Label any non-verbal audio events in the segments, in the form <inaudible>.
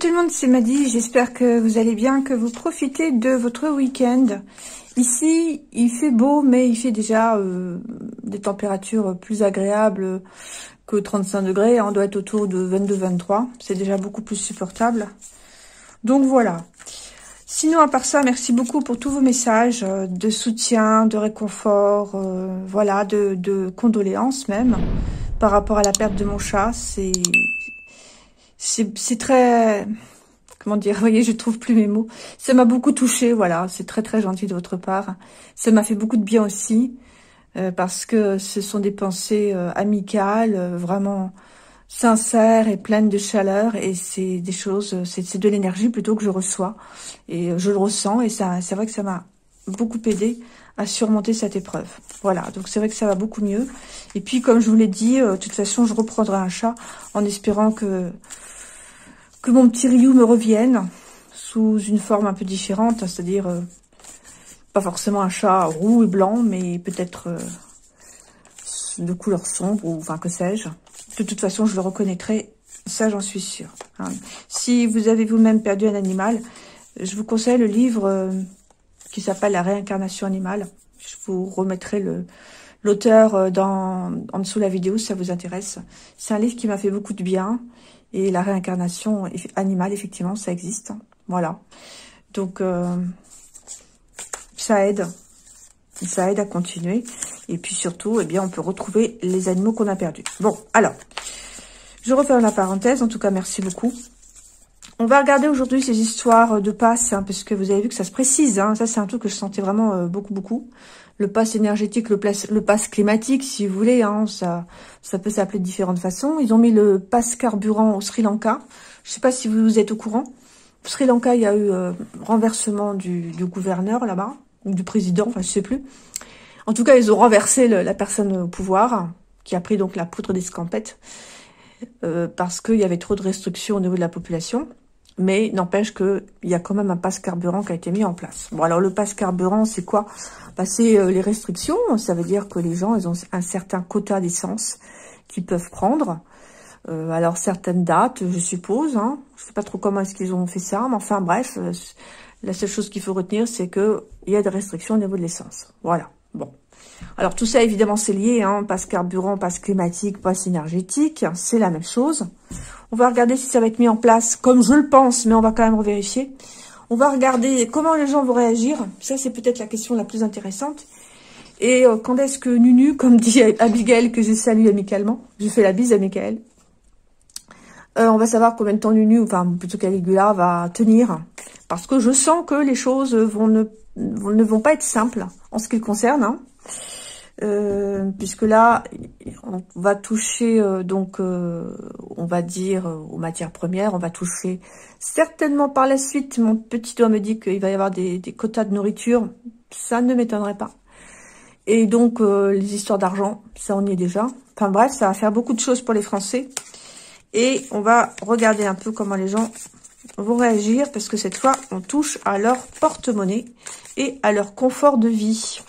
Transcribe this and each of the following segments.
Tout le monde, c'est Maddy, j'espère que vous allez bien, que vous profitez de votre week-end. Ici, il fait beau, mais il fait déjà euh, des températures plus agréables que 35 degrés. On doit être autour de 22-23, c'est déjà beaucoup plus supportable. Donc voilà. Sinon, à part ça, merci beaucoup pour tous vos messages euh, de soutien, de réconfort, euh, voilà, de, de condoléances même, par rapport à la perte de mon chat. C'est c'est très... Comment dire Vous <laughs> voyez, je trouve plus mes mots. Ça m'a beaucoup touché, voilà. C'est très, très gentil de votre part. Ça m'a fait beaucoup de bien aussi, euh, parce que ce sont des pensées euh, amicales, euh, vraiment sincères et pleines de chaleur. Et c'est des choses, c'est de l'énergie plutôt que je reçois. Et je le ressens, et ça, c'est vrai que ça m'a beaucoup aidé à surmonter cette épreuve. Voilà, donc c'est vrai que ça va beaucoup mieux. Et puis, comme je vous l'ai dit, de toute façon, je reprendrai un chat en espérant que mon petit Ryu me revienne sous une forme un peu différente, c'est-à-dire euh, pas forcément un chat roux et blanc, mais peut-être euh, de couleur sombre, ou enfin que sais-je. De toute façon, je le reconnaîtrai, ça j'en suis sûre. Hein. Si vous avez vous-même perdu un animal, je vous conseille le livre euh, qui s'appelle La réincarnation animale. Je vous remettrai le l'auteur dans en dessous de la vidéo si ça vous intéresse. C'est un livre qui m'a fait beaucoup de bien et la réincarnation animale, effectivement, ça existe. Voilà. Donc, euh, ça aide. Ça aide à continuer. Et puis surtout, eh bien, on peut retrouver les animaux qu'on a perdus. Bon, alors, je referme la parenthèse. En tout cas, merci beaucoup. On va regarder aujourd'hui ces histoires de passe, hein, parce que vous avez vu que ça se précise. Hein. ça, c'est un truc que je sentais vraiment euh, beaucoup, beaucoup le pass énergétique, le, le pass climatique, si vous voulez, hein, ça, ça peut s'appeler de différentes façons. Ils ont mis le pass carburant au Sri Lanka. Je ne sais pas si vous êtes au courant. Au Sri Lanka, il y a eu euh, renversement du, gouverneur là-bas, ou du président, enfin je sais plus. En tout cas, ils ont renversé la personne au pouvoir, qui a pris donc la poudre d'escampette, euh, parce qu'il y avait trop de restrictions au niveau de la population. Mais n'empêche qu'il y a quand même un passe carburant qui a été mis en place. Bon, alors le passe carburant, c'est quoi? Bah, C'est euh, les restrictions. Ça veut dire que les gens, ils ont un certain quota d'essence qu'ils peuvent prendre. Euh, alors, certaines dates, je suppose. Hein. Je sais pas trop comment est-ce qu'ils ont fait ça. Mais enfin, bref, euh, la seule chose qu'il faut retenir, c'est qu'il y a des restrictions au niveau de l'essence. Voilà. Bon. Alors, tout ça, évidemment, c'est lié. Hein. Passe carburant, passe climatique, passe énergétique. C'est la même chose. On va regarder si ça va être mis en place comme je le pense, mais on va quand même vérifier. On va regarder comment les gens vont réagir. Ça, c'est peut-être la question la plus intéressante. Et euh, quand est-ce que Nunu, <laughs> comme dit Abigail, que je salue amicalement, je fais la bise à Michael, euh, on va savoir combien de temps Nunu, enfin plutôt Caligula, va tenir. Parce que je sens que les choses ne vont pas être simples en ce qui le concerne. Hein. Euh, puisque là, on va toucher, euh, donc, euh, on va dire, aux matières premières, on va toucher certainement par la suite, mon petit doigt me dit qu'il va y avoir des, quotas de nourriture, ça ne m'étonnerait pas. Et donc, les histoires d'argent, ça on y est déjà. Enfin bref, ça va faire beaucoup de choses pour les Français. Et on va regarder un peu comment les gens vont réagir, parce que cette fois, on touche à leur porte-monnaie et à leur confort de vie.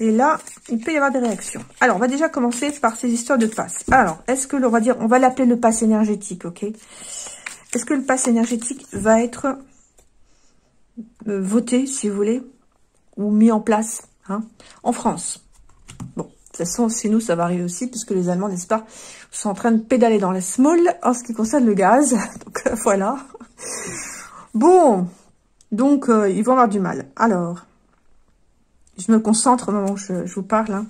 Et là, il peut y avoir des réactions. Alors, on va déjà commencer par ces histoires de passe. Alors, est-ce que, on va dire, on va l'appeler le passe énergétique, ok? Est-ce que le passe énergétique va être euh, voté, si vous voulez, ou mis en place hein, en France? Bon, de toute façon, c'est nous, ça va arriver aussi, puisque les Allemands, n'est-ce pas, sont en train de pédaler dans la small en ce qui concerne le gaz. <laughs> Donc, euh, voilà. Bon, donc, euh, ils vont avoir du mal. Alors... Je me concentre au moment où je, vous parle. Hein.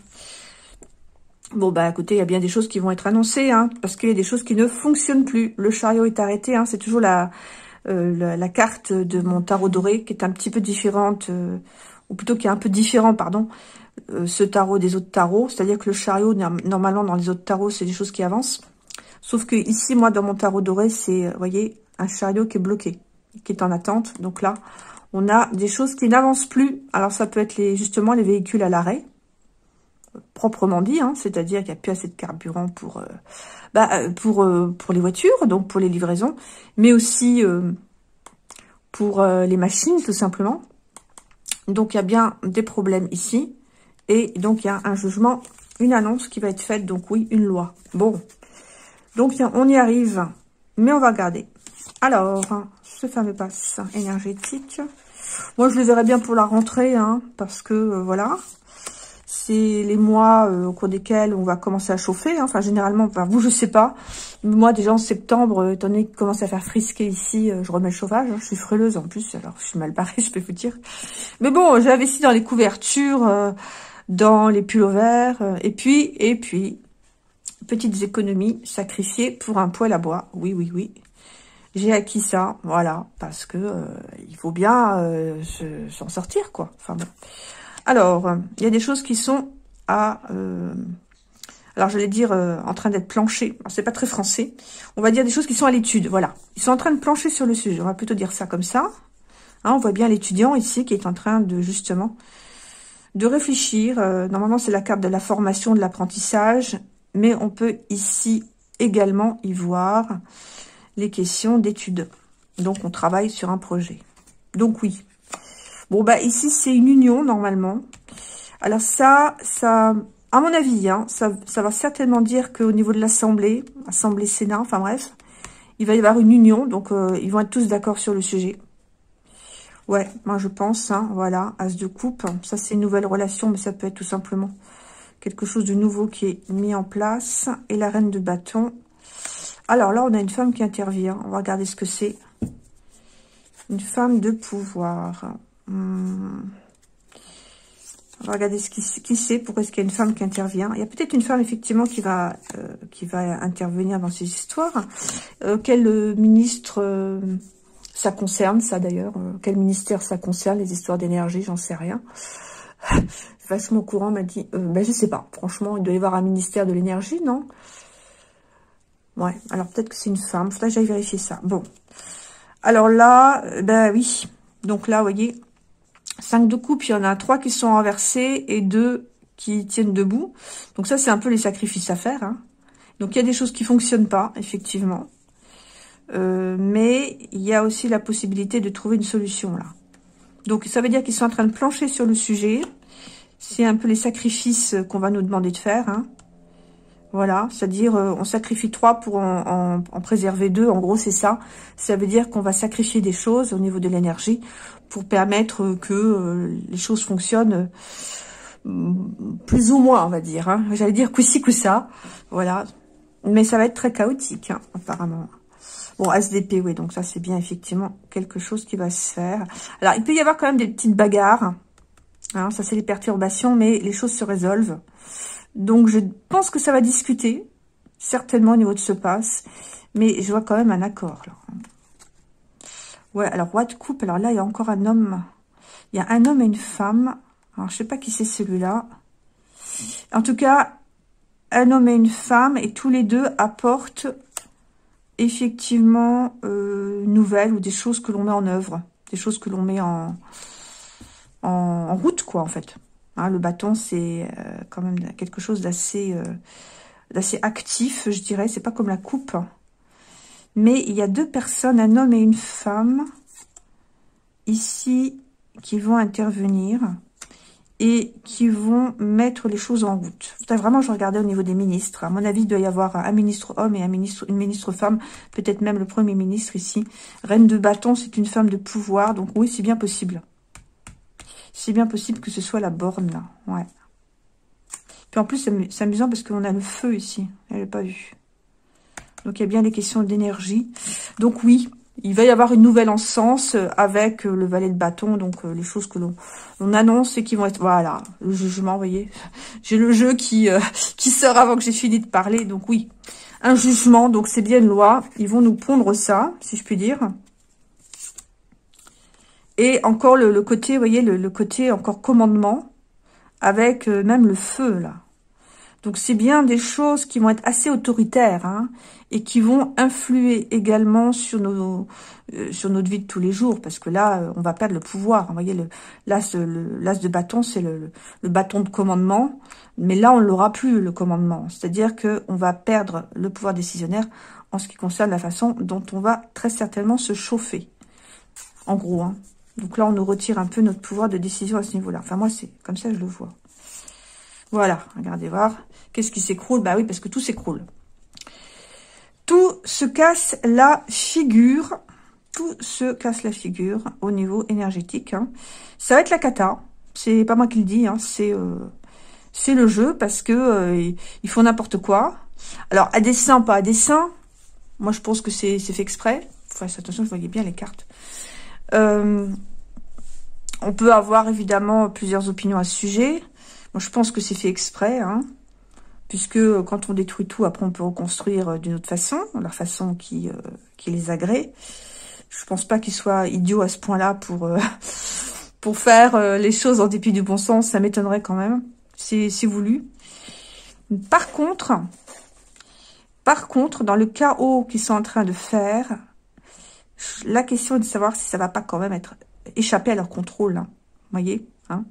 Bon, bah écoutez, il y a bien des choses qui vont être annoncées, hein, parce qu'il y a des choses qui ne fonctionnent plus. Le chariot est arrêté, hein, c'est toujours la, euh, la, carte de mon tarot doré, qui est un petit peu différente, euh, ou plutôt qui est un peu différent, pardon, euh, ce tarot des autres tarots. C'est-à-dire que le chariot, normalement, dans les autres tarots, c'est des choses qui avancent. Sauf que ici, moi, dans mon tarot doré, c'est, vous voyez, un chariot qui est bloqué, qui est en attente. Donc là, on a des choses qui n'avancent plus. Alors, ça peut être justement les véhicules à l'arrêt, proprement dit, hein, c'est-à-dire qu'il n'y a plus assez de carburant pour, euh, bah, euh, euh, pour les voitures, donc pour les livraisons, mais aussi pour les machines, tout simplement. Donc, il y a bien des problèmes ici. Et donc, il y a un jugement, une annonce qui va être faite. Donc, oui, une loi. Bon. Donc, on y arrive. Mais on va regarder. Alors, ce fameux passe énergétique. Moi, je le verrais bien pour la rentrée, hein, parce que, euh, voilà, c'est les mois euh, au cours desquels on va commencer à chauffer. Hein. Enfin, généralement, enfin, vous, je sais pas. Moi, déjà en septembre, euh, étant donné qu'il commence à faire frisquer ici, je remets le chauffage. Hein. Je suis frileuse en plus, alors je suis mal barrée, <laughs> je peux vous dire. Mais bon, j'ai investi dans les couvertures, dans les pulls verts, et puis, et puis, petites économies sacrifiées pour un poêle à bois. Oui, oui, oui. J'ai acquis ça, voilà, parce que euh, il faut bien euh, s'en sortir, quoi. Enfin bon. Alors, il y a des choses qui sont à... Euh, alors, j'allais dire en train d'être planchées. C'est pas très français. On va dire des choses qui sont à l'étude, voilà. Ils sont en train de plancher sur le sujet. On va plutôt dire ça comme ça. Hein, on voit bien l'étudiant ici qui est en train de, justement, de réfléchir. normalement, c'est la carte de la formation, de l'apprentissage. Mais on peut ici également y voir les questions d'études. Donc, on travaille sur un projet. Donc, oui. Bon, bah, ici, c'est une union, normalement. Alors, ça, ça, à mon avis, hein, ça, va certainement dire qu'au niveau de l'Assemblée, Assemblée Sénat, enfin bref, il va y avoir une union. Donc, euh, ils vont être tous d'accord sur le sujet. Ouais, moi, je pense, hein, voilà, As de coupe. Ça, c'est une nouvelle relation, mais ça peut être tout simplement quelque chose de nouveau qui est mis en place. Et la reine de bâton, alors là, on a une femme qui intervient. On va regarder ce que c'est. Une femme de pouvoir. Hmm. On va regarder ce qui, qui c'est, pourquoi est-ce qu'il y a une femme qui intervient. Il y a peut-être une femme, effectivement, qui va, euh, qui va intervenir dans ces histoires. Euh, quel euh, ministre ça concerne, ça d'ailleurs Quel ministère ça concerne, les histoires d'énergie J'en sais rien. <laughs> Vasquement courant m'a dit, ben, je sais pas. Franchement, il doit y avoir un ministère de l'énergie, non? Ouais, alors peut-être que c'est une femme. Faudrait que j'aille vérifier ça. Bon. Alors là, euh, ben oui. Donc là, vous voyez, 5 de coupe, il y en a trois qui sont renversés et deux qui tiennent debout. Donc ça, c'est un peu les sacrifices à faire. Hein. Donc il y a des choses qui fonctionnent pas, effectivement. Euh, mais il y a aussi la possibilité de trouver une solution là. Donc ça veut dire qu'ils sont en train de plancher sur le sujet. C'est un peu les sacrifices qu'on va nous demander de faire. Hein. Voilà, c'est-à-dire euh, on sacrifie trois pour en, préserver deux. En gros, c'est ça. Ça veut dire qu'on va sacrifier des choses au niveau de l'énergie pour permettre que euh, les choses fonctionnent euh, plus ou moins, on va dire. Hein. J'allais dire que ça. Voilà. Mais ça va être très chaotique, hein, apparemment. Bon, SDP, oui, donc ça, c'est bien, effectivement, quelque chose qui va se faire. Alors, il peut y avoir quand même des petites bagarres. Hein, ça, c'est les perturbations, mais les choses se résolvent. Donc, je pense que ça va discuter, certainement au niveau de ce passe. Mais je vois quand même un accord, là. Ouais, alors, roi de coupe. Alors là, il y a encore un homme. Il y a un homme et une femme. Alors, je sais pas qui c'est celui-là. En tout cas, un homme et une femme. Et tous les deux apportent effectivement euh, nouvelles ou des choses que l'on met en œuvre. Des choses que l'on met en, en route, quoi, en fait. Hein, le bâton, c'est euh, quand même quelque chose d'assez euh, d'assez actif, je dirais. C'est pas comme la coupe. Mais il y a deux personnes, un homme et une femme, ici, qui vont intervenir et qui vont mettre les choses en route. Vraiment, je regardais au niveau des ministres. À mon avis, il doit y avoir un ministre homme et un ministre, une ministre femme, peut-être même le premier ministre ici. Reine de bâton, c'est une femme de pouvoir, donc oui, c'est bien possible. C'est bien possible que ce soit la borne, là. Ouais. Puis en plus, c'est amusant parce qu'on a le feu ici. Elle n'est pas vue. Donc, il y a bien les questions d'énergie. Donc, oui, il va y avoir une nouvelle encens avec euh, le valet de bâton. Donc, euh, les choses que l'on annonce et qui vont être... Voilà, le jugement, vous voyez. <laughs> J'ai le jeu qui, euh, <laughs> qui sort avant que j'ai fini de parler. Donc, oui, un jugement. Donc, c'est bien une loi. Ils vont nous pondre ça, si je puis dire. Et encore le, côté, vous voyez, le, côté encore commandement, avec euh, même le feu, là. Donc, c'est bien des choses qui vont être assez autoritaires, hein, et qui vont influer également sur nos euh, sur notre vie de tous les jours, parce que là, euh, on va perdre le pouvoir. Vous voyez, l'as de bâton, c'est le, le, bâton de commandement, mais là, on l'aura plus, le commandement. C'est-à-dire que on va perdre le pouvoir décisionnaire en ce qui concerne la façon dont on va très certainement se chauffer. En gros, hein. Donc là, on nous retire un peu notre pouvoir de décision à ce niveau-là. Enfin, moi, c'est comme ça je le vois. Voilà, regardez voir. Qu'est-ce qui s'écroule? Bah oui, parce que tout s'écroule. Tout se casse la figure. tout se casse la figure au niveau énergétique. Hein. Ça va être la cata. C'est pas moi qui le dis, hein. c'est euh, c'est le jeu parce que euh, ils font n'importe quoi. Alors à dessein, pas à dessein. Moi je pense que c'est fait exprès. Enfin, attention, je voyais bien les cartes. Euh, on peut avoir évidemment plusieurs opinions à ce sujet. Moi je pense que c'est fait exprès, hein, puisque quand on détruit tout, après on peut reconstruire d'une autre façon, la façon qui, qui les agrée. Je pense pas qu'ils soient idiots à ce point-là pour <laughs> pour faire euh, les choses en dépit du bon sens, ça m'étonnerait quand même. C'est voulu. Par contre, par contre, dans le chaos qu'ils sont en train de faire, la question est de savoir si ça va pas quand même être échappé à leur contrôle. Hein. Voyez hein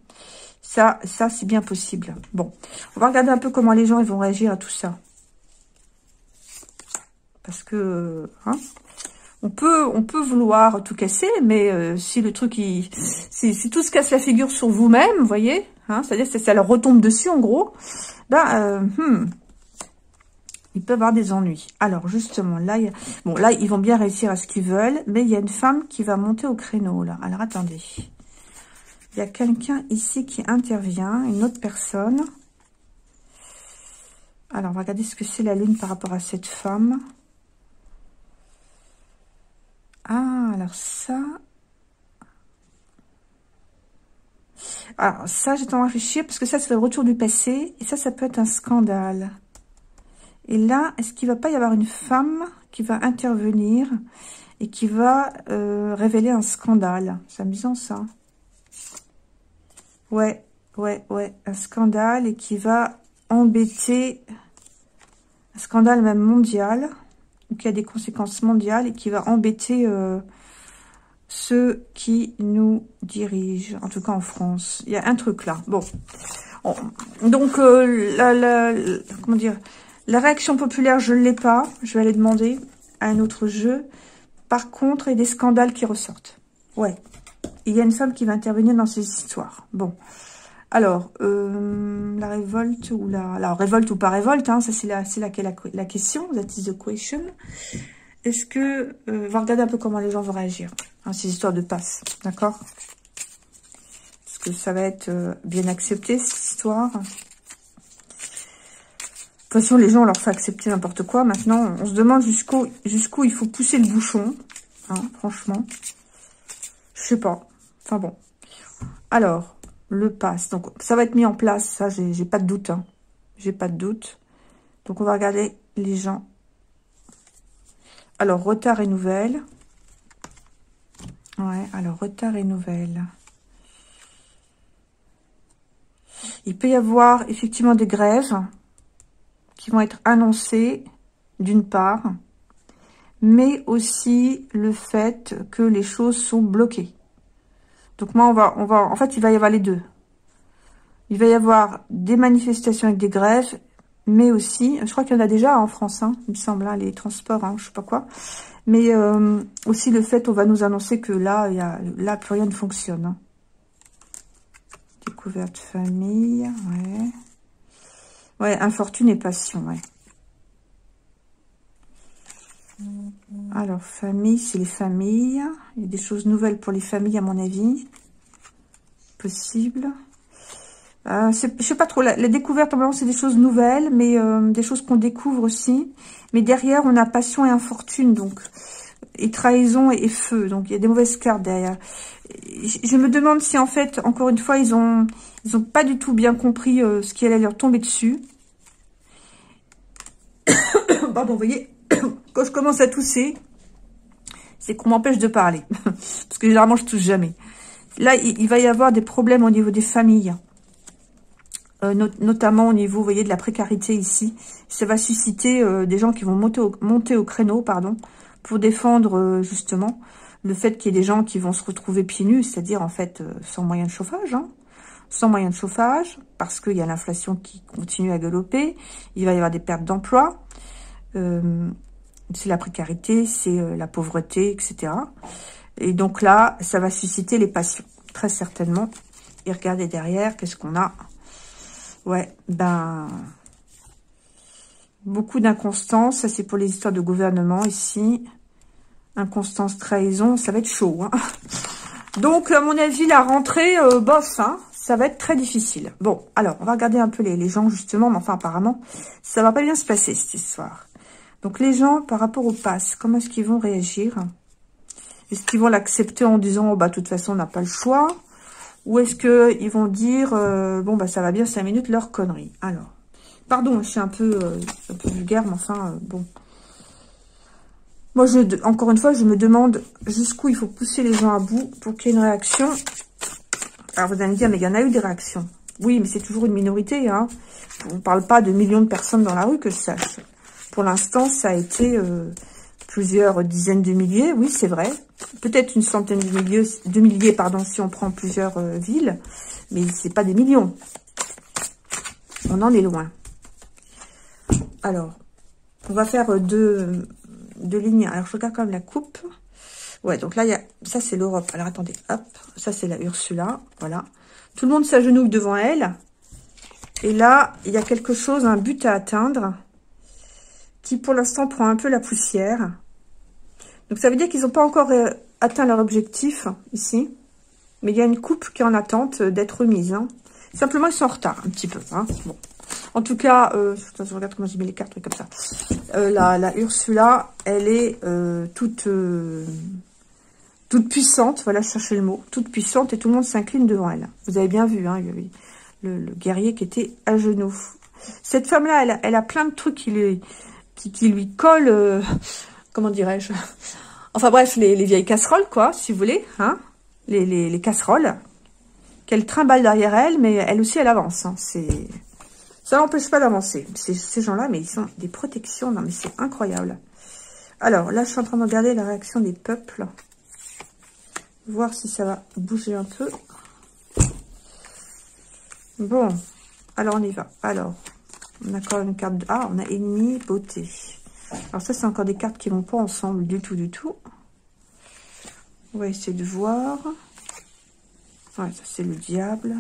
Ça, ça c'est bien possible. Bon, on va regarder un peu comment les gens vont réagir à tout ça. Parce que, hein, on peut, on peut vouloir tout casser, mais euh, si le truc, il, si, tout se casse la figure sur vous-même, vous voyez, hein, c'est-à-dire que ça leur retombe dessus, en gros, ben, euh, hmm, ils peuvent avoir des ennuis. Alors, justement, là, bon, ils vont bien réussir à ce qu'ils veulent, mais il y a une femme qui va monter au créneau, là. Alors, attendez. Il y a quelqu'un ici qui intervient, une autre personne. Alors, on va regarder ce que c'est la lune par rapport à cette femme. Ah, alors ça... Alors ça, j'ai à réfléchir, parce que ça, c'est le retour du passé, et ça, ça peut être un scandale. Et là, est-ce qu'il va pas y avoir une femme qui va intervenir et qui va euh, révéler un scandale? C'est amusant, ça. Ouais, ouais, ouais, un scandale et qui va embêter... Un scandale même mondial qui a des conséquences mondiales et qui va embêter euh, ceux qui nous dirigent, en tout cas en France. Il y a un truc là. Bon, donc euh, la, comment dire, la réaction populaire, je ne l'ai pas. Je vais aller demander à un autre jeu. Par contre, il y a des scandales qui ressortent. Ouais, il y a une femme qui va intervenir dans ces histoires. Bon, alors, euh, la révolte ou la... Alors, révolte ou pas révolte, hein, ça c'est la, la, question, that is the question. Est-ce que... Euh, on va regarder un peu comment les gens vont réagir. Hein, ces histoires de passe, d'accord? Est-ce que ça va être euh, bien accepté, cette histoire? Toute façon, les gens, leur fait accepter n'importe quoi. Maintenant, on se demande jusqu'où jusqu'où il faut pousser le bouchon. Hein, franchement. Je sais pas. Enfin bon. Alors, le passe. Donc, ça va être mis en place, ça, j'ai pas de doute. Hein. J'ai pas de doute. Donc, on va regarder les gens. Alors, retard et nouvelles. Ouais, alors, retard et nouvelles. Il peut y avoir effectivement des grèves qui vont être annoncées, d'une part, mais aussi le fait que les choses sont bloquées. Donc moi, on va, on va, en fait, il va y avoir les deux. Il va y avoir des manifestations avec des grèves, mais aussi, je crois qu'il y en a déjà en France, hein, il me semble, hein, les transports, hein, je sais pas quoi. Mais euh, aussi le fait, on va nous annoncer que là, là, plus rien ne fonctionne. Hein. Découverte famille, ouais. Ouais, infortune et passion, ouais. Alors, famille, c'est les familles. Il y a des choses nouvelles pour les familles, à mon avis. Possible. Euh, je sais pas trop, la, découverte, normalement, c'est des choses nouvelles, mais euh, des choses qu'on découvre aussi. Mais derrière, on a passion et infortune, donc, et trahison et, feu. Donc, il y a des mauvaises cartes derrière. Je, me demande si, en fait, encore une fois, ils ont ils ont pas du tout bien compris euh, ce qui allait leur tomber dessus. <coughs> Pardon, vous voyez, <coughs> quand je commence à tousser, c'est qu'on m'empêche de parler. <laughs> Parce que généralement, je tousse jamais. Là, il, va y avoir des problèmes au niveau des familles. Euh, notamment au niveau, voyez, de la précarité ici. Ça va susciter euh, des gens qui vont monter au, créneau, pardon, pour défendre justement le fait qu'il y ait des gens qui vont se retrouver pieds nus, c'est-à-dire en fait sans moyen de chauffage, hein, sans moyen de chauffage, parce qu'il y a l'inflation qui continue à galoper, il va y avoir des pertes d'emploi, c'est la précarité, c'est euh, la pauvreté, etc. Et donc là, ça va susciter les passions, très certainement. Et regardez derrière, qu'est-ce qu'on a? Ouais, ben... Beaucoup d'inconstance, ça c'est pour les histoires de gouvernement ici. Inconstance, trahison, ça va être chaud. Hein. <laughs> Donc, à mon avis, la rentrée, euh, boss, hein, ça va être très difficile. Bon, alors, on va regarder un peu les, gens, justement, mais enfin, apparemment, ça va pas bien se passer, cette histoire. Donc, les gens, par rapport au pass, comment est-ce qu'ils vont réagir? Est-ce qu'ils vont l'accepter en disant, oh, bah, de toute façon, on n'a pas le choix? Ou est-ce qu'ils vont dire, euh, bon, bah, ça va bien, cinq minutes, leur connerie? Alors, pardon, je suis un peu, euh, vulgaire, mais enfin, bon... Moi, je, encore une fois, je me demande jusqu'où il faut pousser les gens à bout pour qu'il y ait une réaction. Alors, vous allez me dire, mais il y en a eu des réactions. Oui, mais c'est toujours une minorité. Hein. On ne parle pas de millions de personnes dans la rue, que je sache. Pour l'instant, ça a été euh, plusieurs dizaines de milliers. Oui, c'est vrai. Peut-être une centaine de milliers, milliers pardon, si on prend plusieurs euh, villes. Mais c'est pas des millions. On en est loin. Alors, on va faire deux deux lignes. Alors, je regarde quand même la coupe. Ouais, donc là, y a, ça, c'est l'Europe. Alors, attendez, hop. Ça, c'est la Ursula. Voilà. Tout le monde s'agenouille devant elle. Et là, il y a quelque chose, un but à atteindre, qui, pour l'instant, prend un peu la poussière. Donc, ça veut dire qu'ils n'ont pas encore euh, atteint leur objectif, ici. Mais il y a une coupe qui est en attente d'être remise. Hein. Simplement, ils sont en retard, un petit peu. Hein. Bon. En tout cas, euh, je regarde comment j'ai mis les cartes, comme ça. Euh, la, la, Ursula, elle est euh, toute, euh, toute puissante. Voilà, chercher le mot. Toute puissante et tout le monde s'incline devant elle. Vous avez bien vu, hein, le, guerrier qui était à genoux. Cette femme-là, elle, a, plein de trucs qui lui, qui, collent, euh, comment dirais-je Enfin bref, les, les, vieilles casseroles, quoi, si vous voulez. Hein les, les, les casseroles qu'elle trimballe derrière elle, mais elle aussi, elle avance. Hein. Ça n'empêche pas d'avancer. Ces gens-là, mais ils sont des protections. Non, mais c'est incroyable. Alors, là, je suis en train de regarder la réaction des peuples. Voir si ça va bouger un peu. Bon. Alors, on y va. Alors, on a encore une carte de... Ah, on a ennemi, beauté. Alors, ça, c'est encore des cartes qui vont pas ensemble du tout, du tout. On va essayer de voir. Ouais, ça, c'est le diable.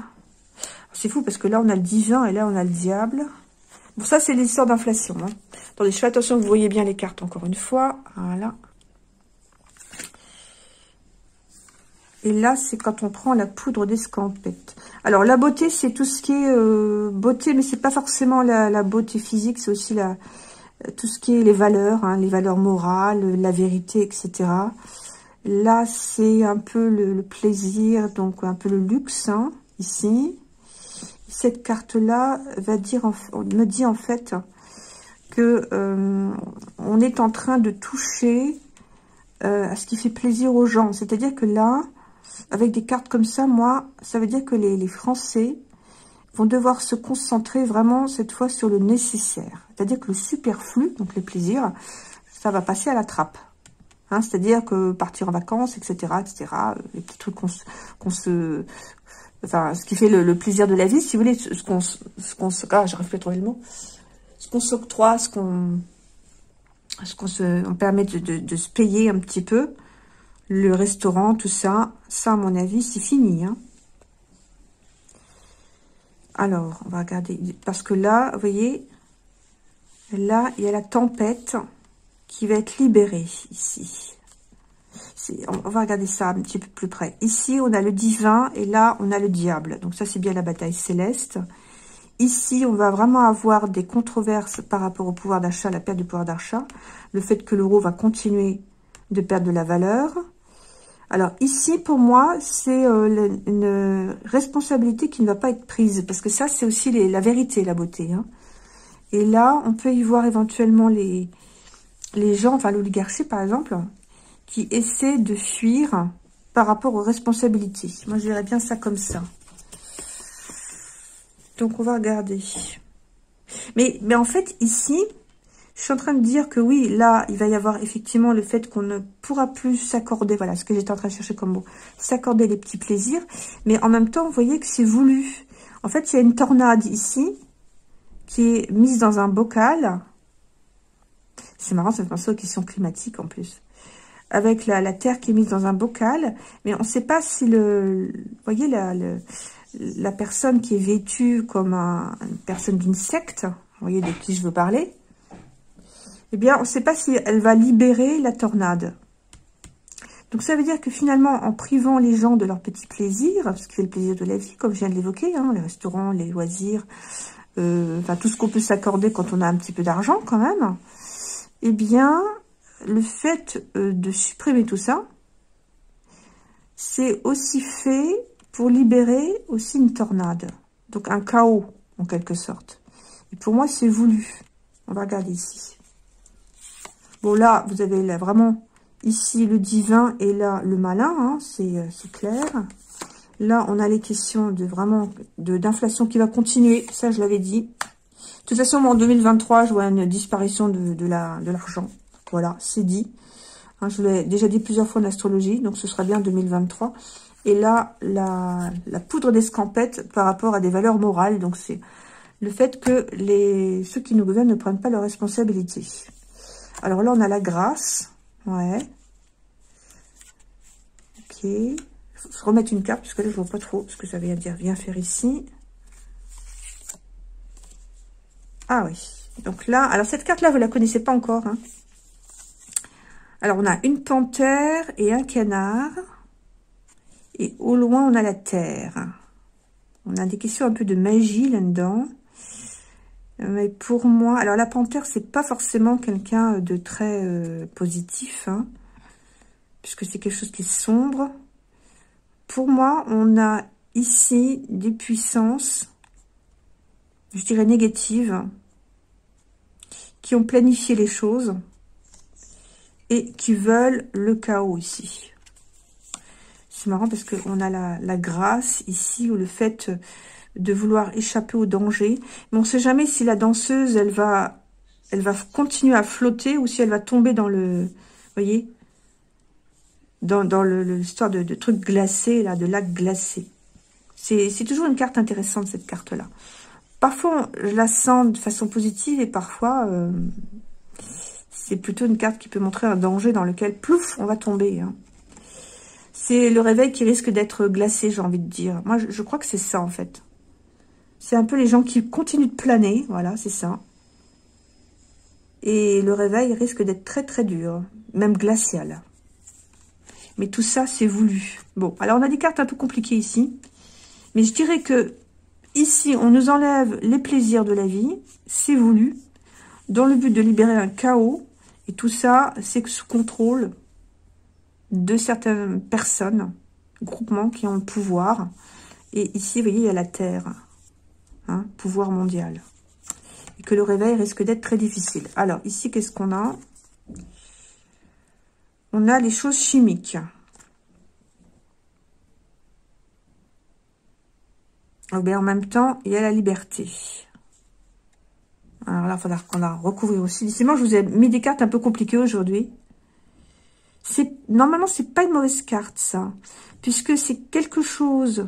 C'est fou parce que là, on a le divin et là, on a le diable. Bon, ça, c'est l'histoire d'inflation. Hein. Attendez, je fais attention que vous voyez bien les cartes encore une fois. Voilà. Et là, c'est quand on prend la poudre d'escampette. Alors, la beauté, c'est tout ce qui est euh, beauté, mais c'est pas forcément la, beauté physique, c'est aussi la, tout ce qui est les valeurs, hein, les valeurs morales, la vérité, etc. Là, c'est un peu le, plaisir, donc un peu le luxe, hein, ici cette carte-là va dire, me dit en fait que euh, on est en train de toucher euh, à ce qui fait plaisir aux gens. C'est-à-dire que là, avec des cartes comme ça, moi, ça veut dire que les, Français vont devoir se concentrer vraiment cette fois sur le nécessaire. C'est-à-dire que le superflu, donc les plaisirs, ça va passer à la trappe. Hein, C'est-à-dire que partir en vacances, etc., etc., les petits trucs qu'on se, enfin, ce qui fait le, plaisir de la vie, si vous voulez, ce qu'on, se, ah, j'arrive plus à trouver le mot, ce qu'on s'octroie, ce qu'on, ce qu'on se, on permet de, se payer un petit peu, le restaurant, tout ça, ça, à mon avis, c'est fini, hein. Alors, on va regarder, parce que là, vous voyez, là, il y a la tempête qui va être libérée, ici on va regarder ça un petit peu plus près. Ici, on a le divin et là, on a le diable. Donc ça, c'est bien la bataille céleste. Ici, on va vraiment avoir des controverses par rapport au pouvoir d'achat, la perte du pouvoir d'achat. Le fait que l'euro va continuer de perdre de la valeur. Alors ici, pour moi, c'est euh, une responsabilité qui ne va pas être prise. Parce que ça, c'est aussi la vérité, la beauté. Hein. Et là, on peut y voir éventuellement les, les gens, enfin l'oligarchie par exemple, qui essaie de fuir par rapport aux responsabilités. Moi, je dirais bien ça comme ça. Donc, on va regarder. Mais, mais en fait, ici, je suis en train de dire que oui, là, il va y avoir effectivement le fait qu'on ne pourra plus s'accorder, voilà ce que j'étais en train de chercher comme mot, s'accorder les petits plaisirs. Mais en même temps, vous voyez que c'est voulu. En fait, il y a une tornade ici qui est mise dans un bocal. C'est marrant, ça fait penser aux questions climatiques en plus avec la, terre qui est mise dans un bocal, mais on ne sait pas si le, vous voyez, la, personne qui est vêtue comme une personne d'une secte, vous voyez de qui je veux parler, eh bien, on ne sait pas si elle va libérer la tornade. Donc ça veut dire que finalement, en privant les gens de leur petit plaisir, ce qui fait le plaisir de la vie, comme je viens de l'évoquer, hein, les restaurants, les loisirs, euh, enfin tout ce qu'on peut s'accorder quand on a un petit peu d'argent quand même, eh bien, le fait euh, de supprimer tout ça, c'est aussi fait pour libérer aussi une tornade. Donc un chaos, en quelque sorte. Et pour moi, c'est voulu. On va regarder ici. Bon, là, vous avez là vraiment ici le divin et là le malin, hein, euh, c'est clair. Là, on a les questions de vraiment d'inflation qui va continuer. Ça, je l'avais dit. De toute façon, en 2023, je vois une disparition de, l'argent. voilà, c'est dit. Hein, je l'ai déjà dit plusieurs fois en astrologie, donc ce sera bien 2023. Et là, la, poudre d'escampette par rapport à des valeurs morales. Donc, c'est le fait que ceux qui nous gouvernent ne prennent pas leurs responsabilités. Alors là, on a la grâce. Ouais. Ok. Je vais remettre une carte, parce que là, je vois pas trop ce que ça veut dire. Viens faire ici. Ah oui. Donc là, alors cette carte-là, vous la connaissez pas encore. Hein. Alors, on a une panthère et un canard. Et au loin, on a la terre. On a des questions un peu de magie là-dedans. Mais pour moi, alors la panthère, c'est pas forcément quelqu'un de très euh, positif, hein, puisque c'est quelque chose qui est sombre. Pour moi, on a ici des puissances, je dirais négatives, qui ont planifié les choses et qui veulent le chaos ici. C'est marrant parce qu'on a la, grâce ici, ou le fait de vouloir échapper au danger. Mais on ne sait jamais si la danseuse, elle va, elle va continuer à flotter ou si elle va tomber dans le, voyez, dans, dans l'histoire de, de trucs glacés, là, de lacs glacés. C'est toujours une carte intéressante, cette carte-là. Parfois, je la sens de façon positive et parfois, euh, c'est plutôt une carte qui peut montrer un danger dans lequel, plouf, on va tomber. Hein. C'est le réveil qui risque d'être glacé, j'ai envie de dire. Moi, je crois que c'est ça, en fait. C'est un peu les gens qui continuent de planer, voilà, c'est ça. Et le réveil risque d'être très très dur, même glacial. Mais tout ça, c'est voulu. Bon, alors on a des cartes un peu compliquées ici. Mais je dirais que ici, on nous enlève les plaisirs de la vie. C'est voulu. Dans le but de libérer un chaos. Et tout ça, c'est sous contrôle de certaines personnes, groupements qui ont le pouvoir. Et ici, vous voyez, il y a la Terre. Hein, pouvoir mondial. Et que le réveil risque d'être très difficile. Alors, ici, qu'est-ce qu'on a? On a les choses chimiques. Oh, ben, en même temps, il y a la liberté. Alors là, il faudra qu'on la recouvre aussi. Décidément, je vous ai mis des cartes un peu compliquées aujourd'hui. C'est Normalement, c'est pas une mauvaise carte, ça. Puisque c'est quelque chose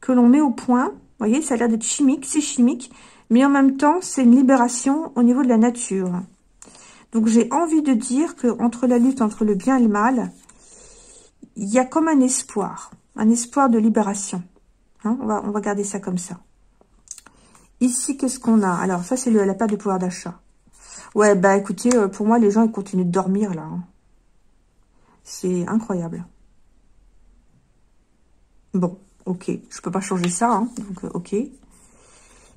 que l'on met au point voyez, ça a l'air d'être chimique, c'est chimique, mais en même temps, c'est une libération au niveau de la nature. Donc, j'ai envie de dire que entre la lutte entre le bien et le mal, il y a comme un espoir, un espoir de libération. Hein, on, va, on garder ça comme ça. Ici, qu'est-ce qu'on a? Alors, ça, c'est la perte de pouvoir d'achat. Ouais, bah écoutez, euh, pour moi, les gens, ils continuent de dormir, là. Hein. C'est incroyable. Bon, Ok, je peux pas changer ça, hein, donc euh, ok.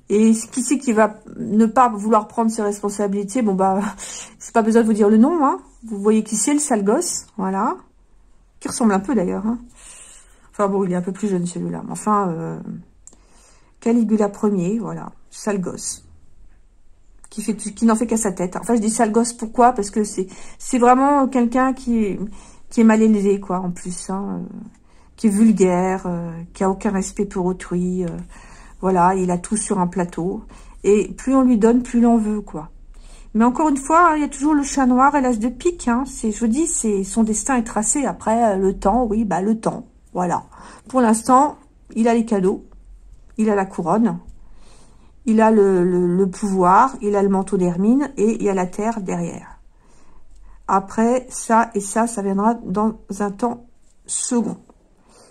Et qui c'est qui va ne pas vouloir prendre ses responsabilités Bon bah, <laughs> c'est pas besoin de vous dire le nom, hein. Vous voyez qui c'est, le sale gosse, voilà. Qui ressemble un peu d'ailleurs, hein. Enfin bon, il est un peu plus jeune celui-là. Mais enfin, euh, Caligula premier, voilà, sale gosse. Qui, qui n'en fait qu'à sa tête. Enfin, je dis sale gosse, pourquoi? Parce que c'est vraiment quelqu'un qui, qui est mal élevé, quoi, en plus. Hein. Euh qui est vulgaire, euh, qui a aucun respect pour autrui. Euh, voilà, il a tout sur un plateau. Et plus on lui donne, plus l'on veut, quoi. Mais encore une fois, il y a toujours le chat noir et l'as de pique. Hein. C'est, je vous dis, c'est son destin est tracé. Après, euh, le temps, oui, bah le temps. Voilà. Pour l'instant, il a les cadeaux. Il a la couronne. Il a le, le pouvoir. Il a le manteau d'hermine. Et il y a la terre derrière. Après, ça et ça, ça viendra dans un temps second.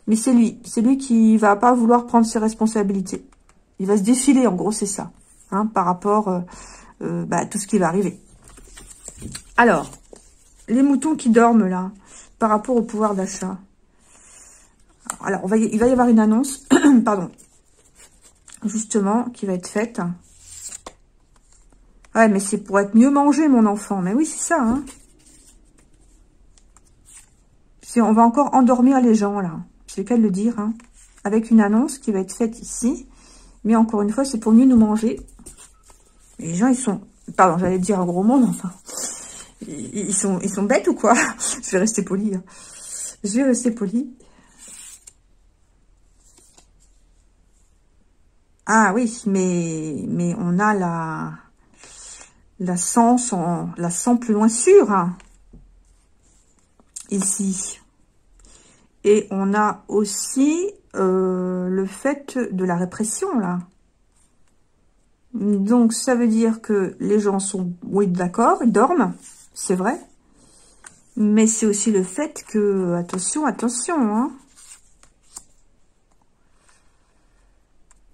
Mais c'est lui. C'est lui qui va pas vouloir prendre ses responsabilités. Il va se défiler, en gros, c'est ça. Hein, par rapport euh, euh, bah, à tout ce qui va arriver. Alors, les moutons qui dorment là. par rapport au pouvoir d'achat. Alors, il va y avoir une annonce, <clears throat> pardon, justement, qui va être faite. Ouais, mais c'est pour être mieux mangé, mon enfant. Mais oui, c'est ça, hein. On va encore endormir les gens, là. C'est le cas de le dire, hein. Avec une annonce qui va être faite ici. Mais encore une fois, c'est pour mieux nous manger. Les gens, ils sont... Pardon, j'allais dire un gros mais enfin... Ils sont, ils sont bêtes ou quoi? <laughs> Je vais rester poli. Hein. Je vais rester poli. Ah oui, mais, mais on a la, la sens, la sens plus loin sûre. Hein. Ici. Et on a aussi euh, le fait de la répression, là. Donc, ça veut dire que les gens sont, oui, d'accord, ils dorment, c'est vrai. Mais c'est aussi le fait que, attention, attention, hein.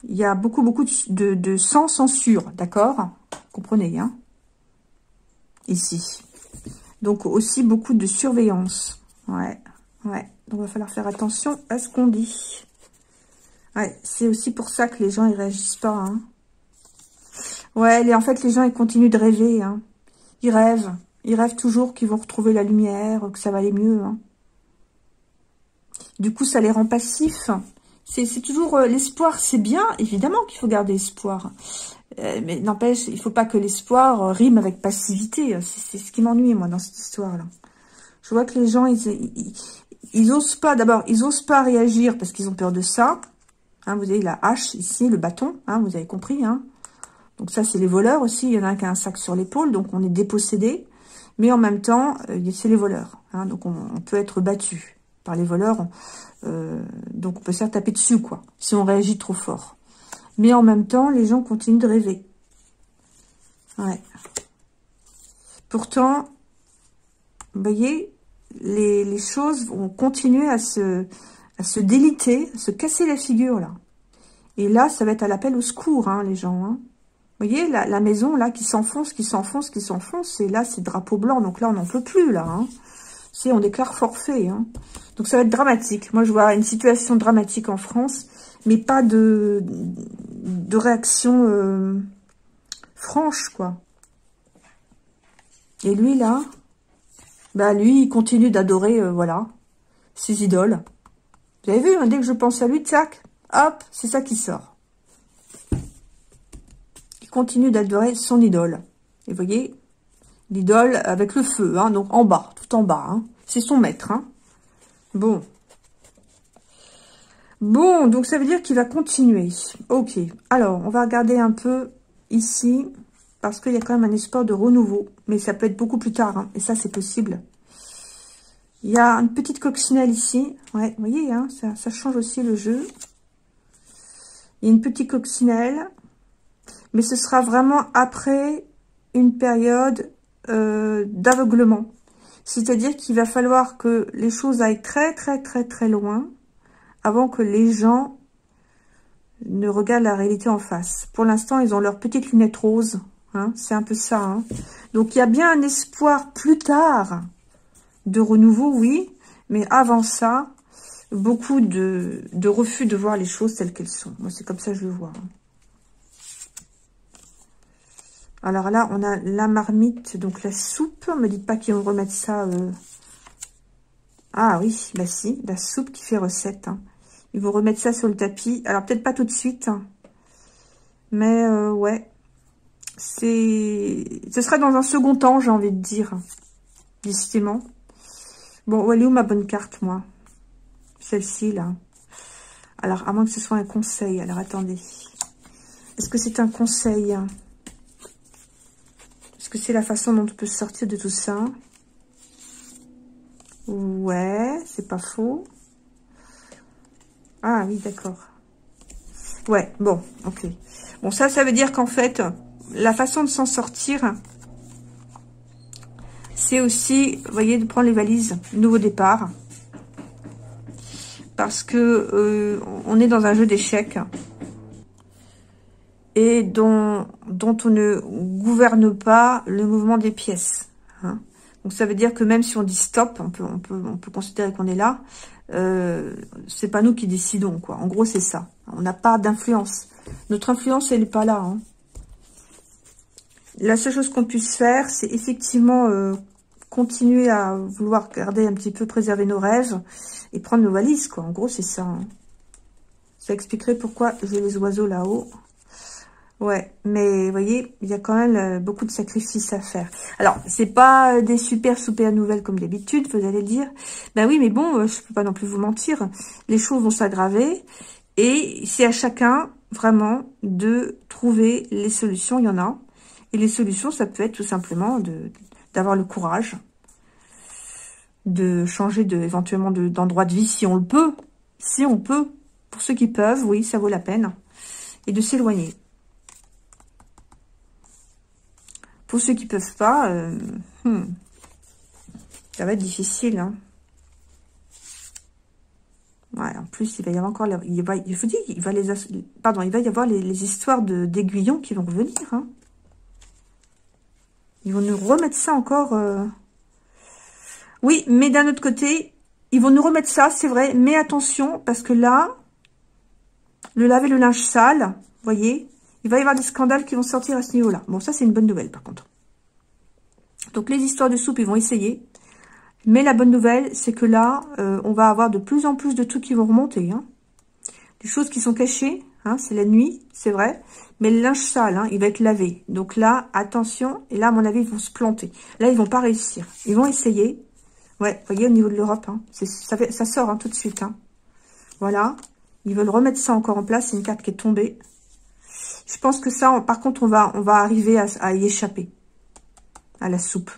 Il y a beaucoup, beaucoup de, de sans censure, d'accord? Comprenez, hein? Ici. Donc, aussi beaucoup de surveillance. Ouais, ouais. Donc, il va falloir faire attention à ce qu'on dit. Ouais, c'est aussi pour ça que les gens, ils réagissent pas, hein. Ouais, en fait, les gens, ils continuent de rêver, hein. Ils rêvent. Ils rêvent toujours qu'ils vont retrouver la lumière, que ça va aller mieux. Hein. Du coup, ça les rend passifs. C'est toujours... Euh, l'espoir, c'est bien, évidemment qu'il faut garder espoir. Euh, mais n'empêche, il faut pas que l'espoir euh, rime avec passivité. C'est ce qui m'ennuie, moi, dans cette histoire-là. Je vois que les gens, ils, osent pas... D'abord, ils osent pas réagir parce qu'ils ont peur de ça. Hein, vous avez la hache ici, le bâton, hein, vous avez compris. Hein. Donc ça, c'est les voleurs aussi. Il y en a un qui a un sac sur l'épaule, donc on est dépossédé. Mais en même temps, euh, c'est les voleurs. Hein, donc on, peut être battu par les voleurs. Euh, donc on peut se faire taper dessus, quoi, si on réagit trop fort. Mais en même temps, les gens continuent de rêver. Ouais. Pourtant, vous voyez, les, choses vont continuer à se, à se déliter, à se casser la figure, là. Et là, ça va être à l'appel au secours, hein, les gens. Hein. Vous voyez, la, maison, là, qui s'enfonce, qui s'enfonce, qui s'enfonce, et là, c'est drapeau blanc. Donc là, on n'en peut plus, là. Hein. on déclare forfait. Hein. Donc ça va être dramatique. Moi, je vois une situation dramatique en France, mais pas de, de réaction euh, franche, quoi. Et lui, là, bah lui, il continue d'adorer, euh, voilà, ses idoles. Vous avez vu, hein, dès que je pense à lui, tac, hop, c'est ça qui sort continue d'adorer son idole. Et vous voyez, l'idole avec le feu, hein, donc en bas, tout en bas. Hein. C'est son maître. Hein. Bon. Bon, donc ça veut dire qu'il va continuer. Ok. Alors, on va regarder un peu ici, parce qu'il y a quand même un espoir de renouveau. Mais ça peut être beaucoup plus tard, hein, et ça, c'est possible. Il y a une petite coccinelle ici. Ouais, vous voyez, hein, ça, change aussi le jeu. Il y a une petite coccinelle mais ce sera vraiment après une période euh, d'aveuglement. C'est-à-dire qu'il va falloir que les choses aillent très très très très loin avant que les gens ne regardent la réalité en face. Pour l'instant, ils ont leurs petites lunettes roses. Hein, C'est un peu ça. Hein. Donc, il y a bien un espoir plus tard de renouveau, oui. Mais avant ça, beaucoup de, refus de voir les choses telles qu'elles sont. Moi, c'est comme ça que je le vois. Hein. Alors là, on a la marmite, donc la soupe. Ne me dites pas qu'ils vont remettre ça... Euh. Ah oui, bah si, la soupe qui fait recette. Ils vont remettre ça sur le tapis. Alors peut-être pas tout de suite. Mais euh, ouais. C'est... Ce sera dans un second temps, j'ai envie de dire. Décidément. Bon, où est où ma bonne carte, moi? Celle-ci, là. Alors, à moins que ce soit un conseil. Alors, attendez. Est-ce que c'est un conseil? Que c'est la façon dont on peut sortir de tout ça? Ouais, c'est pas faux. Ah oui, d'accord. Ouais, bon, ok. Bon, ça, ça veut dire qu'en fait, la façon de s'en sortir, c'est aussi, voyez, de prendre les valises, nouveau départ. Parce que euh, on est dans un jeu d'échecs et dont, on ne gouverne pas le mouvement des pièces. Hein. Donc ça veut dire que même si on dit stop, on peut, on peut, on peut considérer qu'on est là. Euh, c'est pas nous qui décidons, quoi. En gros, c'est ça. On n'a pas d'influence. Notre influence, elle n'est pas là. Hein. La seule chose qu'on puisse faire, c'est effectivement euh, continuer à vouloir garder un petit peu, préserver nos rêves et prendre nos valises, quoi. En gros, c'est ça. Hein. Ça expliquerait pourquoi j'ai les oiseaux là-haut. Ouais, mais vous voyez, il y a quand même euh, beaucoup de sacrifices à faire. Alors, c'est pas des super super nouvelles comme d'habitude, vous allez dire. Ben oui, mais bon, euh, je peux pas non plus vous mentir. Les choses vont s'aggraver et c'est à chacun vraiment de trouver les solutions. Il y en a. Et les solutions, ça peut être tout simplement d'avoir le courage de changer de, éventuellement d'endroit de vie si on le peut. Si on peut. Pour ceux qui peuvent, oui, ça vaut la peine. Et de s'éloigner. Pour ceux qui peuvent pas, euh, hmm, ça va être difficile. Hein. Ouais, en plus, il va y avoir encore... Il faut dire, il va les, pardon, il va y avoir les, histoires d'aiguillons qui vont revenir. Hein. Ils vont nous remettre ça encore... Euh. Oui, mais d'un autre côté, ils vont nous remettre ça, c'est vrai. Mais attention, parce que là, le laver le linge sale, voyez, il va y avoir des scandales qui vont sortir à ce niveau-là. Bon, ça, c'est une bonne nouvelle, par contre. Donc, les histoires de soupe, ils vont essayer. Mais la bonne nouvelle, c'est que là, euh, on va avoir de plus en plus de trucs qui vont remonter. Hein. Des choses qui sont cachées, hein, c'est la nuit, c'est vrai. Mais le linge sale, hein, il va être lavé. Donc là, attention. Et là, à mon avis, ils vont se planter. Là, ils vont pas réussir. Ils vont essayer. Ouais, voyez, au niveau de l'Europe, hein, ça, ça, sort tout de suite. Voilà. Ils veulent remettre ça encore en place. C'est une carte qui est tombée. Je pense que ça, par contre, on va, on va arriver à, y échapper. À la soupe.